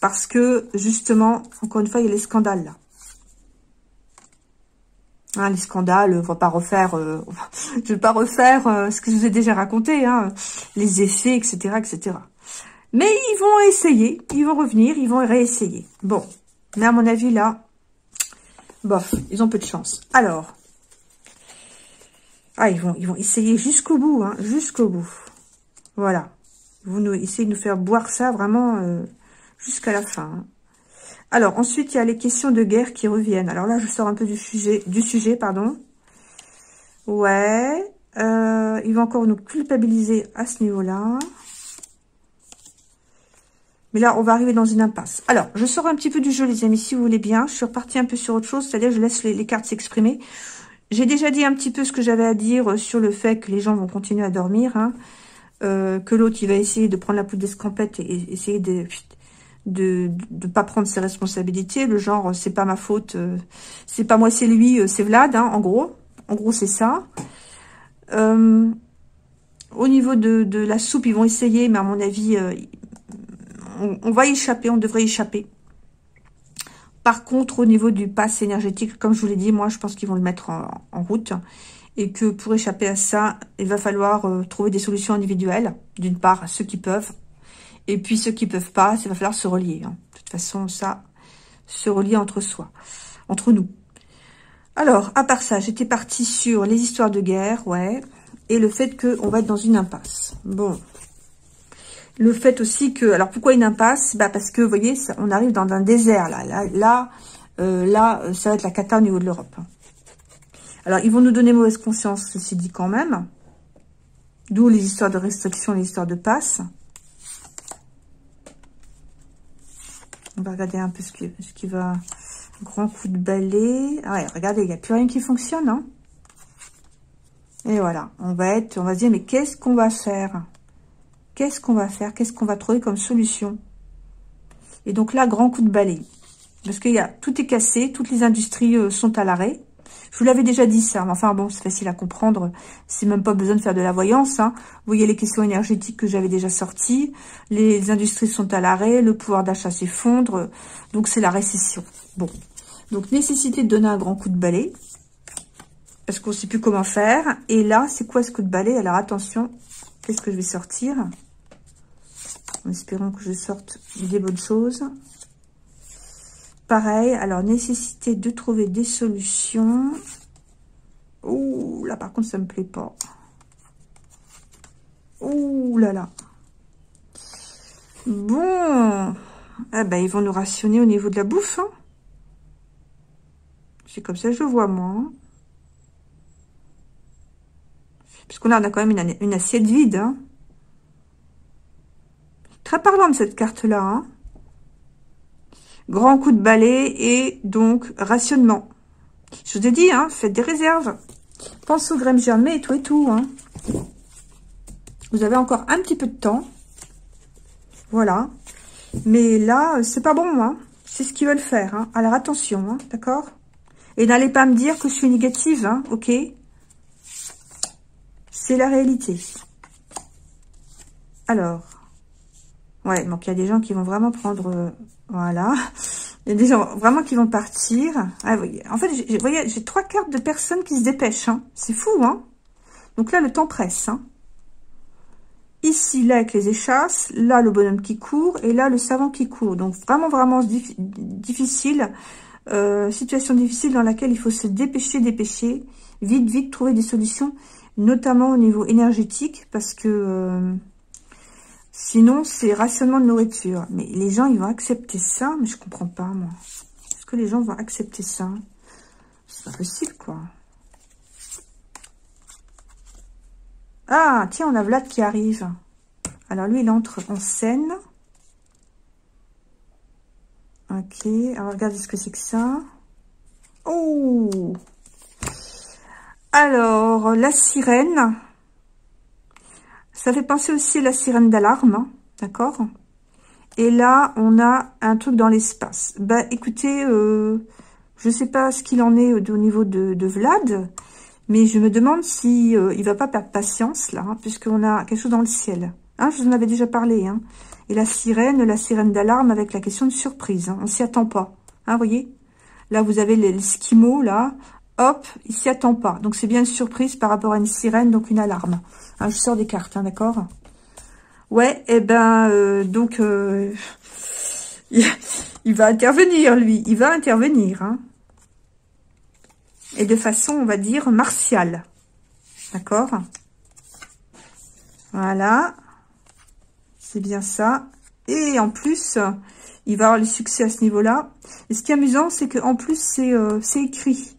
Parce que, justement, encore une fois, il y a les scandales, là. Hein, les scandales, on va pas refaire, euh, <laughs> je vais pas refaire euh, ce que je vous ai déjà raconté, hein, les effets, etc., etc. Mais ils vont essayer, ils vont revenir, ils vont réessayer. Bon, mais à mon avis, là, bof, ils ont peu de chance. Alors, ah, ils vont, ils vont essayer jusqu'au bout, hein, jusqu'au bout. Voilà. Ils vont nous, essayer de nous faire boire ça vraiment euh, jusqu'à la fin. Hein. Alors, ensuite, il y a les questions de guerre qui reviennent. Alors là, je sors un peu du sujet, du sujet pardon. Ouais. Euh, ils vont encore nous culpabiliser à ce niveau-là. Mais là, on va arriver dans une impasse. Alors, je sors un petit peu du jeu, les amis, si vous voulez bien. Je suis repartie un peu sur autre chose, c'est-à-dire je laisse les cartes s'exprimer. J'ai déjà dit un petit peu ce que j'avais à dire sur le fait que les gens vont continuer à dormir, hein. euh, que l'autre, il va essayer de prendre la poudre d'escampette et essayer de de de pas prendre ses responsabilités. Le genre, c'est pas ma faute, euh, c'est pas moi, c'est lui, euh, c'est Vlad, hein, en gros. En gros, c'est ça. au niveau de, la soupe, ils vont essayer, mais à mon avis, on, va échapper, on devrait échapper. Par contre, au niveau du pass énergétique, comme je vous l'ai dit, moi, je pense qu'ils vont le mettre en, route. Et que pour échapper à ça, il va falloir euh, trouver des solutions individuelles. D'une part, ceux qui peuvent. Et puis, ceux qui peuvent pas, il va falloir se relier. Hein. De toute façon, ça, se relier entre soi, entre nous. Alors, à part ça, j'étais partie sur les histoires de guerre, ouais. Et le fait qu'on va être dans une impasse. Bon, le fait aussi que... Alors, pourquoi une impasse? Bah Parce que, vous voyez, on arrive dans un désert, là. Là, là, euh, là, ça va être la cata au niveau de l'Europe. Alors, ils vont nous donner mauvaise conscience, ceci dit quand même. D'où les histoires de restriction, les histoires de passe. On va regarder un peu ce qui, va... Grand coup de balai. Ah ouais, regardez, il n'y a plus rien qui fonctionne. Hein. Et voilà, on va être, on va se dire, mais qu'est-ce qu'on va faire? Qu'est-ce qu'on va faire? Qu'est-ce qu'on va trouver comme solution? Et donc là, grand coup de balai. Parce qu'il y a tout est cassé, toutes les industries euh, sont à l'arrêt. Je vous l'avais déjà dit ça, mais enfin bon, c'est facile à comprendre. C'est même pas besoin de faire de la voyance. Hein. Vous voyez les questions énergétiques que j'avais déjà sorties. Les industries sont à l'arrêt, le pouvoir d'achat s'effondre. Donc c'est la récession. Bon, donc nécessité de donner un grand coup de balai. Parce qu'on ne sait plus comment faire. Et là, c'est quoi ce coup de balai? Alors attention, qu'est-ce que je vais sortir? En espérant que je sorte des bonnes choses. Pareil, alors nécessité de trouver des solutions. Ouh, là par contre ça me plaît pas. Ouh là là. Bon, Ah ben, ils vont nous rationner au niveau de la bouffe. Hein. C'est comme ça que je vois, moi. Hein. Parce qu'on a, quand même une, assiette vide. Hein. Très parlant de cette carte-là. Grand coup de balai et donc rationnement. Je vous ai dit, hein, faites des réserves. Pense aux graines germées et tout et tout. Hein. Vous avez encore un petit peu de temps. Voilà. Mais là, c'est pas bon. Hein. C'est ce qu'ils veulent faire. Hein. Alors attention, d'accord Et n'allez pas me dire que je suis négative, ok C'est la réalité. Alors. Ouais, donc il y a des gens qui vont vraiment prendre... Voilà. Il y a des gens vraiment qui vont partir. Ah, en fait, j'ai trois cartes de personnes qui se dépêchent. Hein. C'est fou, hein Donc là, le temps presse. Hein. Ici, là, avec les échasses. Là, le bonhomme qui court. Et là, le savant qui court. Donc, vraiment, vraiment difficile. Euh, situation difficile dans laquelle il faut se dépêcher, dépêcher. Vite, vite, trouver des solutions. Notamment au niveau énergétique. Parce que... Euh, Sinon, c'est rationnement de nourriture. Mais les gens, ils vont accepter ça, mais je comprends pas, moi. Est-ce que les gens vont accepter ça? C'est pas possible, quoi. Ah, tiens, on a Vlad qui arrive. Alors, lui, il entre en scène. Ok, on va regarder ce que c'est que ça. Oh Alors, la sirène. Ça fait penser aussi à la sirène d'alarme, hein, d'accord? Et là, on a un truc dans l'espace. Bah, écoutez, euh, je sais pas ce qu'il en est au niveau de, Vlad, mais je me demande si euh, il va pas perdre patience, là, hein, puisqu'on a quelque chose dans le ciel. Hein, je vous en avais déjà parlé. Hein. Et la sirène, la sirène d'alarme avec la question de surprise. On s'y attend pas. Hein, voyez? Là, vous avez l'esquimau, là. Hop, il s'y attend pas. Donc, c'est bien une surprise par rapport à une sirène, donc une alarme. Hein, je sors des cartes, hein, d'accord? Ouais, et eh ben, euh, donc, euh, <laughs> il, va intervenir, lui. Il va intervenir. Hein. Et de façon, on va dire, martiale. D'accord? Voilà. C'est bien ça. Et en plus, il va avoir le succès à ce niveau-là. Et ce qui est amusant, c'est qu'en plus, c'est euh, écrit.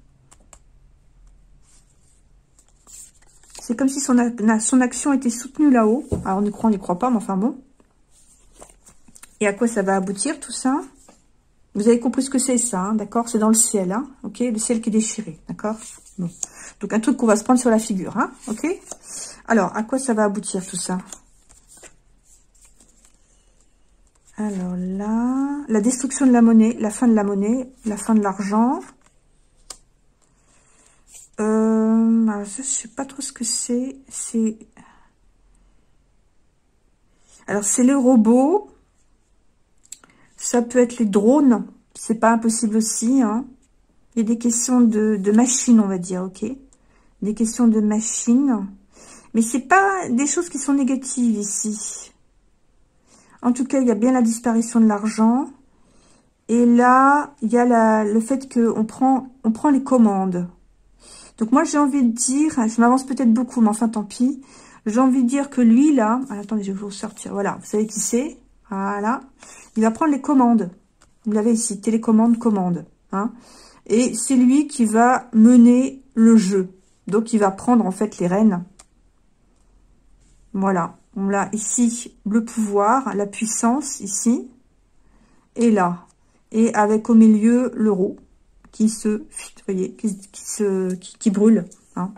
C'est comme si son, action était soutenue là-haut. Alors, on y croit, on n'y croit pas, mais enfin bon. Et à quoi ça va aboutir, tout ça? Vous avez compris ce que c'est, ça, hein, d'accord? C'est dans le ciel, hein, ok? Le ciel qui est déchiré, d'accord? Donc, un truc qu'on va se prendre sur la figure, hein, ok? Alors, à quoi ça va aboutir, tout ça? Alors là, la destruction de la monnaie, la fin de la monnaie, la fin de l'argent, euh, alors je sais pas trop ce que c'est. Alors, c'est les robots. Ça peut être les drones. C'est pas impossible aussi. Hein. Il y a des questions de, machines, on va dire, ok Des questions de machines. Mais c'est pas des choses qui sont négatives ici. En tout cas, il y a bien la disparition de l'argent. Et là, il y a la, le fait qu'on on prend les commandes. Donc moi, j'ai envie de dire, je m'avance peut-être beaucoup, mais enfin, tant pis. J'ai envie de dire que lui, là, ah, attendez, je vais vous sortir. Voilà, vous savez qui c'est Voilà. Il va prendre les commandes. Vous l'avez ici, télécommande, commande. Hein Et c'est lui qui va mener le jeu. Donc, il va prendre, en fait, les rênes. Voilà. On a ici le pouvoir, la puissance, ici. Et là. Et avec au milieu l'euro qui se, voyez, qui, se, qui, brûle. Hein.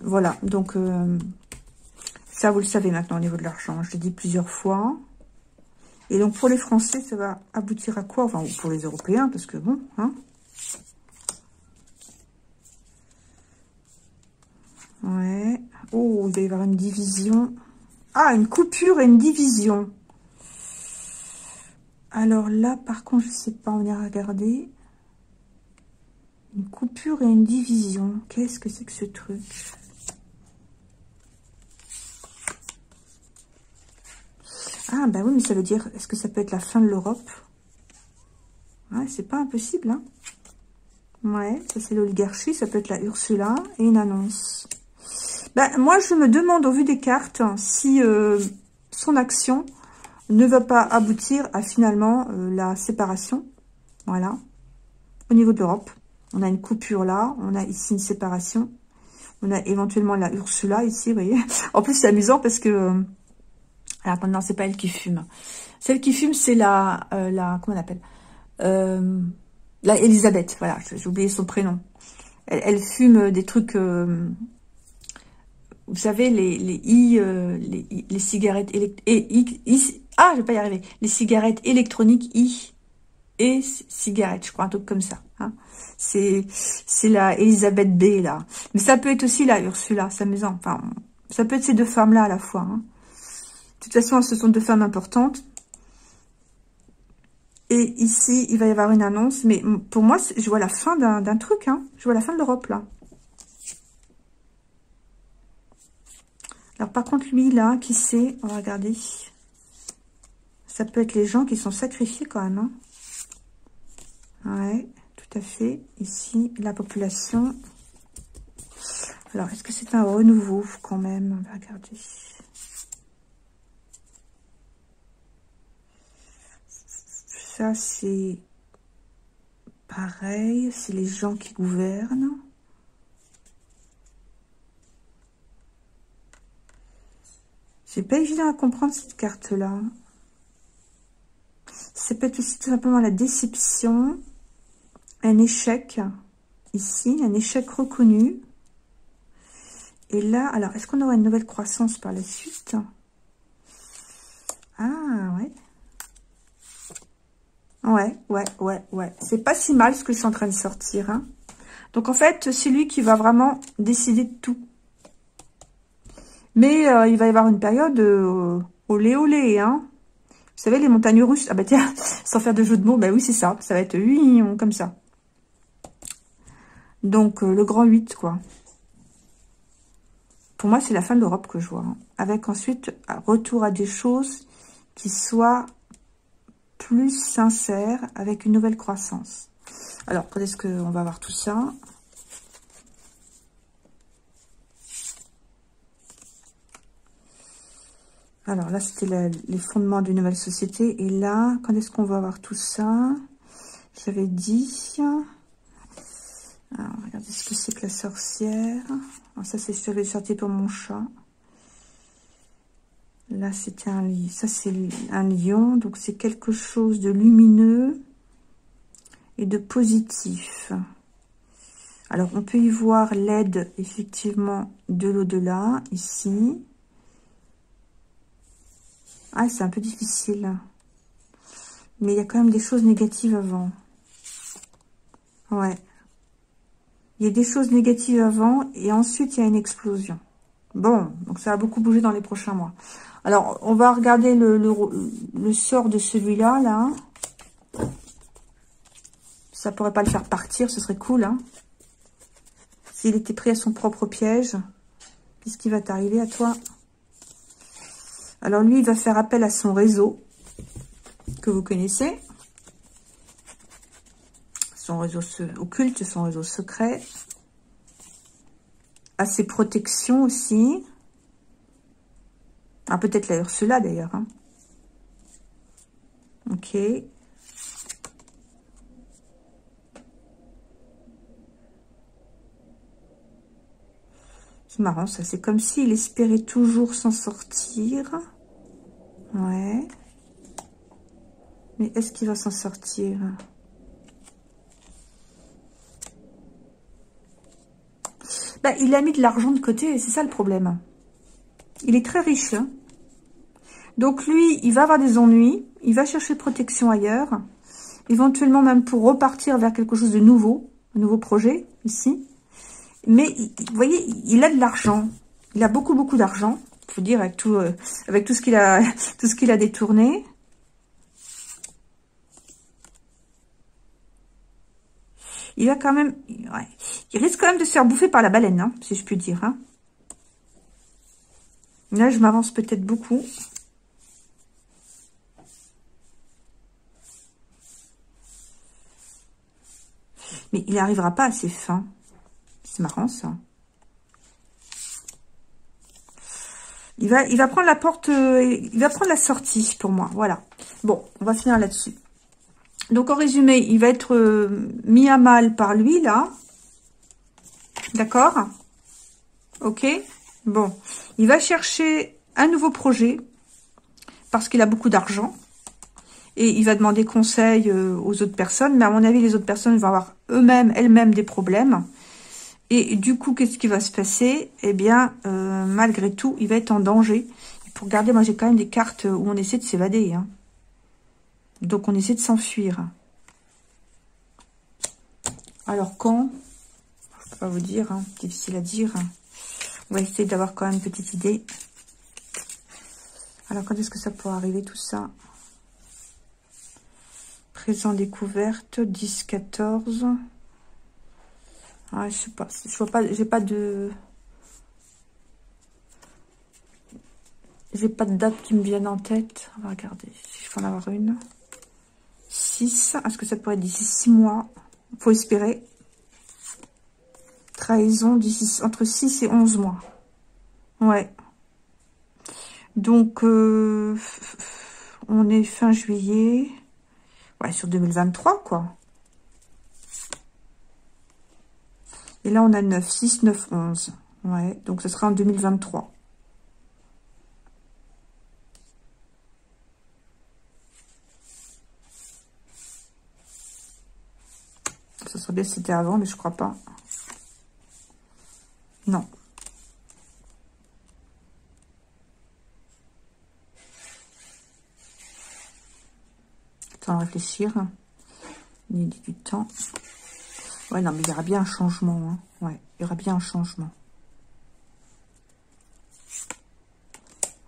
Voilà, donc euh, ça vous le savez maintenant au niveau de l'argent. Je l'ai dit plusieurs fois. Et donc pour les Français, ça va aboutir à quoi? Enfin, pour les Européens, parce que bon, hein. Ouais. Oh, il va y avoir une division. Ah, une coupure et une division. Alors là, par contre, je sais pas, on ira regarder. Une coupure et une division. Qu'est-ce que c'est que ce truc? Ah, bah oui, mais ça veut dire... Est-ce que ça peut être la fin de l'Europe? Ouais, c'est pas impossible, hein Ouais, ça c'est l'oligarchie, ça peut être la Ursula et une annonce. Ben, moi, je me demande, au vu des cartes, si euh, son action ne va pas aboutir à finalement euh, la séparation. Voilà. Au niveau de l'Europe, on a une coupure là, on a ici une séparation. On a éventuellement la Ursula ici, vous voyez. En plus, c'est amusant parce que... Euh, alors, non, c'est pas elle qui fume. Celle qui fume, c'est la, euh, la... Comment on appelle euh, La Elisabeth, voilà, j'ai oublié son prénom. Elle, fume des trucs... vous savez, les, les, i, les, cigarettes électroniques... Ah, je vais pas y arriver. Les cigarettes électroniques i et cigarettes, je crois, un truc comme ça. Hein. C'est la Elisabeth B, là. Mais ça peut être aussi la Ursula, c'est amusant. Enfin, ça peut être ces deux femmes-là à la fois. Hein. De toute façon, ce sont deux femmes importantes. Et ici, il va y avoir une annonce. Mais pour moi, je vois la fin d'un truc. Hein. Je vois la fin de l'Europe, là. Alors, par contre, lui, là, qui sait On va regarder. Ça peut être les gens qui sont sacrifiés, quand même. Ouais tout à fait. Ici, la population. Alors, est-ce que c'est un renouveau quand même? On va regarder. Ça, c'est pareil. C'est les gens qui gouvernent. C'est pas évident à comprendre cette carte-là. C'est peut être aussi tout simplement la déception un échec ici, un échec reconnu. Et là, alors, est-ce qu'on aura une nouvelle croissance par la suite? Ah, ouais. Ouais, ouais, ouais, ouais. C'est pas si mal ce que c'est en train de sortir. Hein. Donc, en fait, c'est lui qui va vraiment décider de tout. Mais euh, il va y avoir une période euh, olé olé, hein. Vous savez, les montagnes russes. Ah bah tiens, <laughs> sans faire de jeu de mots, bah oui, c'est ça. Ça va être oui, comme ça. Donc, euh, le grand 8, quoi. Pour moi, c'est la fin de l'Europe que je vois. Hein. Avec ensuite, un retour à des choses qui soient plus sincères, avec une nouvelle croissance. Alors, quand est-ce qu'on va voir tout ça? Alors là, c'était les fondements d'une nouvelle société. Et là, quand est-ce qu'on va voir tout ça? J'avais dit... Alors, regardez ce que c'est que la sorcière. Ça, c'est j'avais sorti pour mon chat. Là, c'était un Ça, c'est un lion. Donc, c'est quelque chose de lumineux et de positif. Alors, on peut y voir l'aide, effectivement, de l'au-delà, ici. Ah, c'est un peu difficile. Mais il y a quand même des choses négatives avant. Ouais. Il y a des choses négatives avant et ensuite il y a une explosion. Bon, donc ça va beaucoup bouger dans les prochains mois. Alors, on va regarder le, sort de celui-là, là. Ça pourrait pas le faire partir, ce serait cool, hein. S'il était pris à son propre piège, qu'est-ce qui va t'arriver à toi? Alors, lui, il va faire appel à son réseau, que vous connaissez son réseau occulte, son réseau secret, à ses protections aussi. Ah, peut-être la Ursula d'ailleurs. Hein. Ok. C'est marrant ça, c'est comme s'il espérait toujours s'en sortir. Ouais. Mais est-ce qu'il va s'en sortir? Bah, il a mis de l'argent de côté c'est ça le problème. Il est très riche. Hein. Donc lui, il va avoir des ennuis. Il va chercher protection ailleurs. Éventuellement même pour repartir vers quelque chose de nouveau. Un nouveau projet, ici. Mais, vous voyez, il a de l'argent. Il a beaucoup, beaucoup d'argent. Faut dire, avec tout, euh, avec tout ce qu'il a, <laughs> tout ce qu'il a détourné. Il va quand même... il risque quand même de se faire bouffer par la baleine, hein, si je puis dire. Hein. Là, je m'avance peut-être beaucoup. Mais il n'arrivera pas à ses fins. C'est marrant, ça. Il va, il va prendre la porte, euh, il va prendre la sortie pour moi. Voilà. Bon, on va finir là-dessus. Donc, en résumé, il va être euh, mis à mal par lui, là. D'accord? Ok? Bon. Il va chercher un nouveau projet parce qu'il a beaucoup d'argent. Et il va demander conseil euh, aux autres personnes. Mais à mon avis, les autres personnes vont avoir eux-mêmes, elles-mêmes des problèmes. Et du coup, qu'est-ce qui va se passer? Eh bien, euh, malgré tout, il va être en danger. pour garder, moi j'ai quand même des cartes où on essaie de s'évader. Hein. Donc on essaie de s'enfuir. Alors quand Je peux pas vous dire, hein. difficile à dire. On va essayer d'avoir quand même une petite idée. Alors quand est-ce que ça pourrait arriver tout ça? Présent découverte, 10, 14. Ah, je sais pas. Je vois pas. J'ai pas de. J'ai pas de date qui me viennent en tête. On va regarder si je en avoir une. 6. Est-ce que ça pourrait être d'ici 6 mois? Faut espérer. Trahison d'ici entre 6 et 11 mois. Ouais. Donc, euh, on est fin juillet. Ouais, sur 2023, quoi. Et là, on a 9, 6, 9, 11. Ouais, donc ce sera en 2023. Ça serait c'était avant, mais je crois pas. Non. Temps réfléchir. Il du temps. Ouais, non, mais il y aura bien un changement. Hein. Ouais, il y aura bien un changement.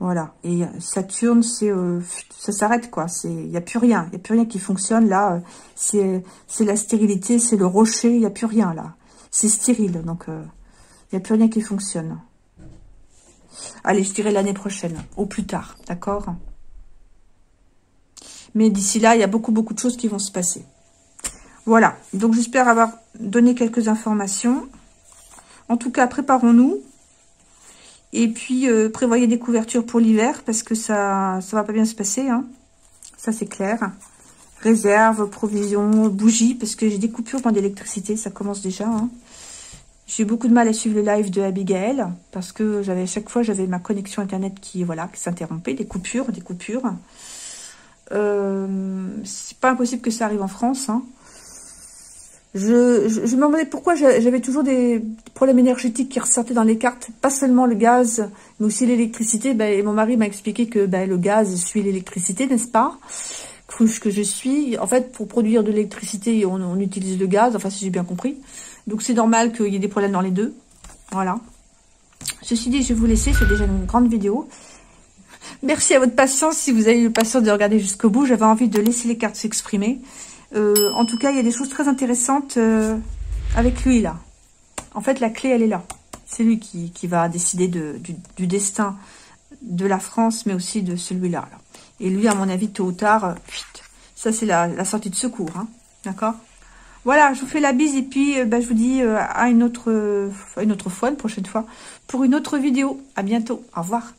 Voilà. Et Saturne, c'est euh, ça s'arrête, quoi. Il n'y a plus rien. Il n'y a plus rien qui fonctionne. Là, c'est la stérilité, c'est le rocher. Il n'y a plus rien, là. C'est stérile. Donc, euh, il n'y a plus rien qui fonctionne. Allez, je dirais l'année prochaine. Au plus tard. D'accord? Mais d'ici là, il y a beaucoup, beaucoup de choses qui vont se passer. Voilà, donc j'espère avoir donné quelques informations. En tout cas, préparons-nous. Et puis, euh, prévoyez des couvertures pour l'hiver, parce que ça ça va pas bien se passer. Hein. Ça, c'est clair. Réserve, provisions, bougies, parce que j'ai des coupures dans l'électricité, ça commence déjà. Hein. J'ai beaucoup de mal à suivre le live de Abigail, parce que j'avais chaque fois, j'avais ma connexion Internet qui voilà qui s'interrompait, des coupures, des coupures. Euh, c'est pas impossible que ça arrive en France, hein. Je, me demandais pourquoi j'avais toujours des problèmes énergétiques qui ressortaient dans les cartes. Pas seulement le gaz, mais aussi l'électricité. Ben, et mon mari m'a expliqué que ben, le gaz suit l'électricité, n'est-ce pas? Cruche que je suis. En fait, pour produire de l'électricité, on, on, utilise le gaz. Enfin, si j'ai bien compris. Donc, c'est normal qu'il y ait des problèmes dans les deux. Voilà. Ceci dit, je vais vous laisser. C'est déjà une grande vidéo. Merci à votre patience. Si vous avez eu le patience de regarder jusqu'au bout, j'avais envie de laisser les cartes s'exprimer. Euh, en tout cas, il y a des choses très intéressantes euh, avec lui, là. En fait, la clé, elle est là. C'est lui qui, va décider du, destin de la France, mais aussi de celui-là. Et lui, à mon avis, tôt ou tard, euh, ça, c'est la, sortie de secours. Hein. D'accord? Voilà, je vous fais la bise et puis bah, je vous dis à une autre, une autre fois, une prochaine fois, pour une autre vidéo. À bientôt. Au revoir.